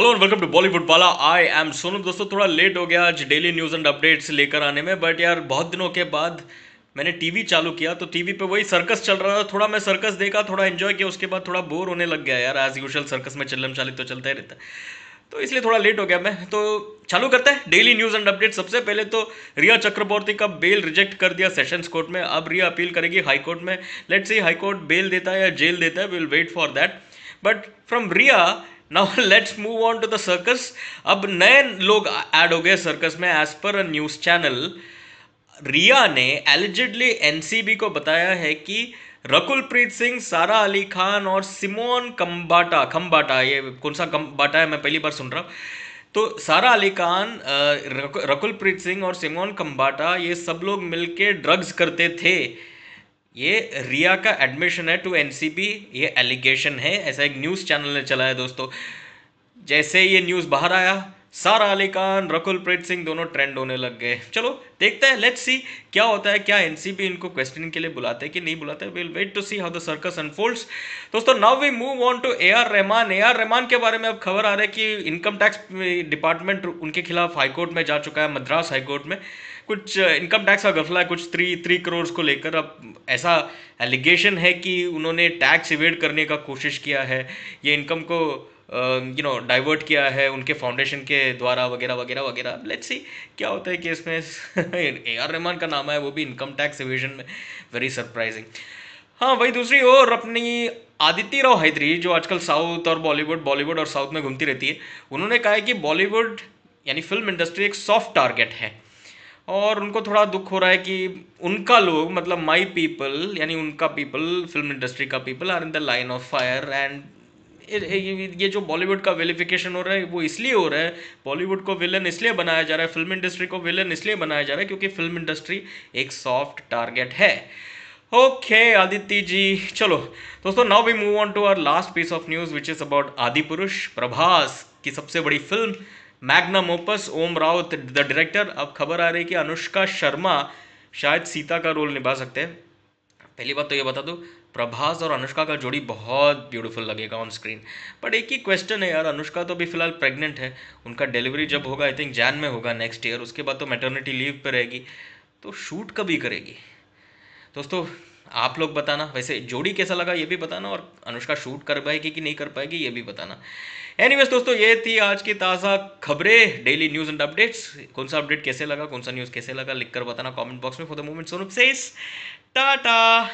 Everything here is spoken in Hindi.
Hello and welcome to Bollywood वाला आई एम सोनू दोस्तों, थोड़ा लेट हो गया आज डेली न्यूज़ एंड अपडेट्स लेकर आने में बट यार बहुत दिनों के बाद मैंने टीवी चालू किया तो टीवी पे वही सर्कस चल रहा था, थोड़ा मैं सर्कस देखा, थोड़ा एंजॉय किया, उसके बाद थोड़ा बोर होने लग गया यार। एज यूजल सर्कस में चलम चाली तो चलता ही रहता तो इसलिए थोड़ा लेट हो गया मैं। तो चालू करते हैं डेली न्यूज़ एंड अपडेट सबसे पहले तो रिया चक्रवर्ती का बेल रिजेक्ट कर दिया सेशंस कोर्ट में। अब रिया अपील करेगी हाई कोर्ट में। Let see high court bail देता है या जेल देता है will wait for that but from Riya now let's move on to the circus अब नए लोग ऐड हो गए सर्कस में as per a news channel रिया ने एलिजिडली एनसीबी को बताया है कि रकुल प्रीत सिंह, सारा अली खान और सिमोन कम्बाटा खम्बाटा ये कौन सा कम्बाटा है, मैं पहली बार सुन रहा हूँ। तो सारा अली खान रकुल प्रीत सिंह और सिमोन कम्बाटा ये सब लोग मिलके ड्रग्स करते थे। ये रिया का एडमिशन है टू एनसीबी ये एलिगेशन है, ऐसा एक न्यूज़ चैनल ने चलाया दोस्तों। जैसे ये न्यूज़ बाहर आया सारा अली खान रकुल प्रीत सिंह दोनों ट्रेंड होने लग गए। चलो, देखते हैं लेट्स सी क्या होता है, क्या एनसीबी इनको क्वेश्चनिंग के लिए बुलाते हैं कि नहीं बुलाते will wait to see how the circus unfolds दोस्तों now we move on to A R Rahman A R Rahman के बारे में अब खबर आ रहा है कि इनकम टैक्स डिपार्टमेंट उनके खिलाफ हाईकोर्ट में जा चुका है, मद्रास हाईकोर्ट में। कुछ इनकम टैक्स का गफला है, कुछ थ्री थ्री करोड़ को लेकर। अब ऐसा एलिगेशन है कि उन्होंने टैक्स इवेड करने का कोशिश किया है, ये इनकम को यू नो डाइवर्ट किया है उनके फाउंडेशन के द्वारा वगैरह वगैरह वगैरह। लेट्स सी क्या होता है कि इसमें ए आर रहमान का नाम है, वो भी इनकम टैक्स इवेजन में वेरी सरप्राइजिंग हाँ वही दूसरी ओर अपनी आदित्य राव हैदरी, जो आजकल साउथ और बॉलीवुड बॉलीवुड और साउथ में घूमती रहती है, उन्होंने कहा है कि बॉलीवुड, यानी फ़िल्म इंडस्ट्री एक सॉफ्ट टारगेट है। और उनको थोड़ा दुख हो रहा है कि उनका लोग मतलब माई पीपल यानी उनका पीपल फ़िल्म इंडस्ट्री का people are in the line of fire and ये जो बॉलीवुड का वेलिफिकेशन हो रहा है, वो इसलिए हो रहा है बॉलीवुड को विलन इसलिए बनाया जा रहा है फ़िल्म इंडस्ट्री को विलन इसलिए बनाया जा रहा है क्योंकि फ़िल्म इंडस्ट्री एक सॉफ्ट टारगेट है। ओके आदित्य जी चलो, दोस्तों now we move on to our last piece of news which is about Adipurush Prabhas की सबसे बड़ी film magnum opus Om Raut the director अब खबर आ रही है कि अनुष्का शर्मा शायद सीता का रोल निभा सकते हैं। पहली बात तो ये बता दो प्रभास और अनुष्का का जोड़ी बहुत ब्यूटीफुल लगेगा ऑन स्क्रीन बट एक ही क्वेश्चन है यार, अनुष्का तो अभी फ़िलहाल प्रेग्नेंट है. उनका डिलीवरी जब होगा आई थिंक जैन में होगा नेक्स्ट ईयर उसके बाद तो मेटर्निटी लीव पर रहेगी. तो शूट कभी करेगी? दोस्तों, आप लोग बताना. वैसे जोड़ी कैसा लगा ये भी बताना और अनुष्का शूट कर पाएगी कि नहीं कर पाएगी ये भी बताना. एनीवेज दोस्तों, ये थी आज की ताज़ा खबरें डेली न्यूज़ एंड अपडेट्स कौन सा अपडेट कैसे लगा, कौन सा न्यूज़ कैसे लगा, लिखकर बताना कमेंट बॉक्स में for the moment Sonu says tata